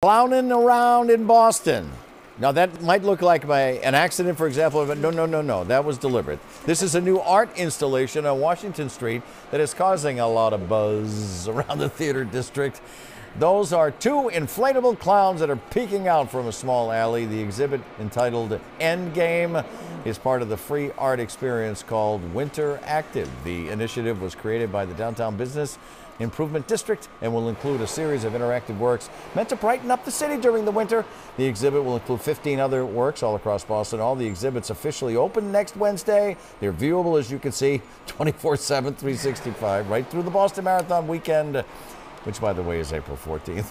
clowning around in Boston. Now, that might look like my, an accident, for example, but no, no, no, no. That was deliberate. This is a new art installation on Washington Street that is causing a lot of buzz around the theater district. Those are two inflatable clowns that are peeking out from a small alley. The exhibit, entitled Endgame, is part of the free art experience called Winter Active. The initiative was created by the Downtown Business Improvement District and will include a series of interactive works meant to brighten up the city during the winter. The exhibit will include 15 other works all across Boston. All the exhibits officially open next Wednesday. They're viewable, as you can see, 24 7, 365, right through the Boston Marathon weekend, which, by the way, is April 14th.